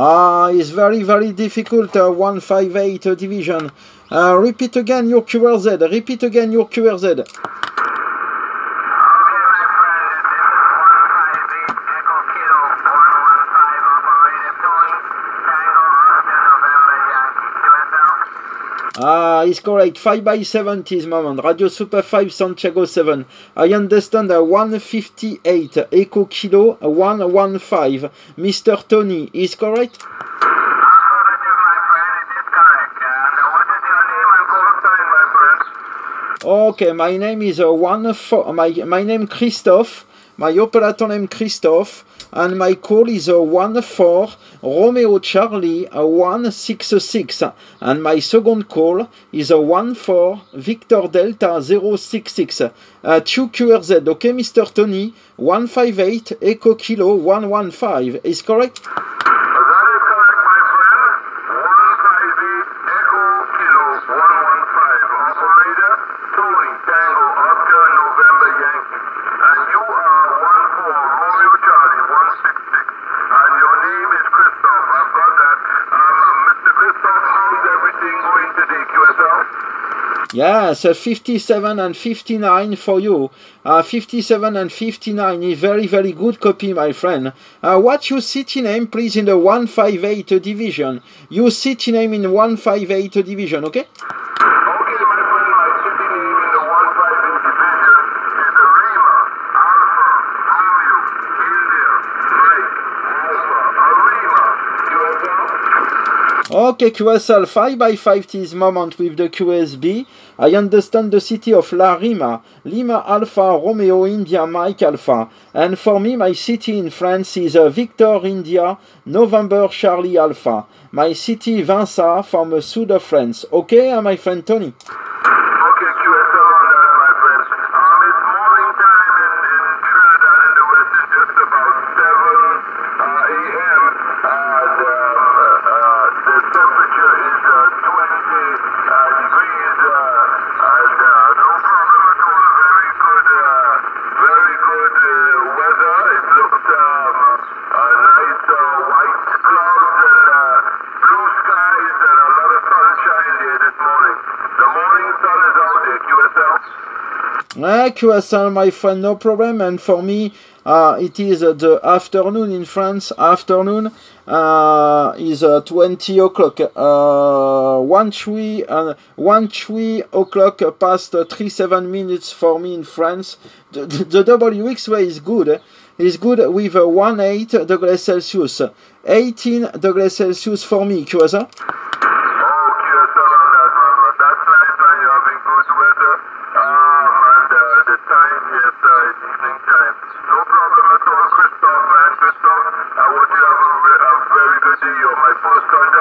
Ah, it's very, very difficult, uh, 158 uh, division. Uh, repeat again your QRZ, repeat again your QRZ. Ah, it's correct. 5 by 70 this moment. Radio Super 5 Santiago 7. I understand a 158 Echo Kilo 115. Mr. Tony is correct? Okay, my name is uh, one four. My my name Christophe. My operator name Christophe, and my call is a one four Romeo Charlie a one six six, and my second call is a one four Victor Delta zero six six. Uh, two QRZ. Okay, Mr. Tony. One five eight Echo Kilo one one five. Is correct? Yes, uh, 57 and 59 for you. Uh, 57 and 59 is very, very good copy, my friend. Uh, what's your city name, please, in the 158 division? Your city name in 158 division, okay? Okay, QSL 5 by 5 this moment with the QSB. I understand the city of Larima, Lima Alpha, Romeo India, Mike Alpha. And for me, my city in France is uh, Victor India, November Charlie Alpha. My city, Vinça, from the south of France. Okay, uh, my friend Tony? Uh, QSL, my friend, no problem. And for me, uh, it is uh, the afternoon in France. Afternoon uh, is uh, 20 o'clock. Uh, one three, uh, one three o'clock past uh, three seven minutes for me in France. The, the, the WX way is good. Is good with uh, 1 8 degrees Celsius. 18 degrees Celsius for me, QSL. first contact.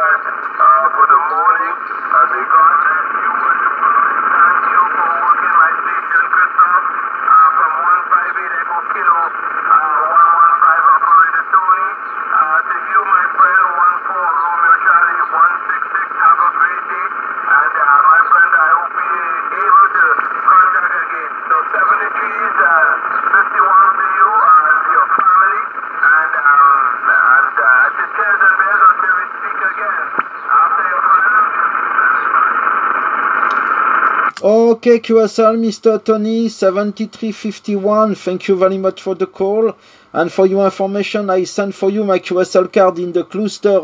Okay, QSL, Mr. Tony, 7351. Thank you very much for the call. And for your information, I send for you my QSL card in the cluster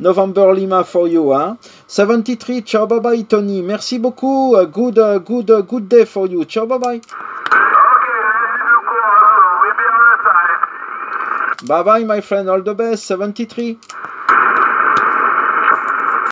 November Lima for you. Hein? 73, ciao, bye bye, Tony. Merci beaucoup. Uh, good, uh, good, uh, good day for you. Ciao, bye bye. Bye bye, my friend. All the best. 73.